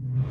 you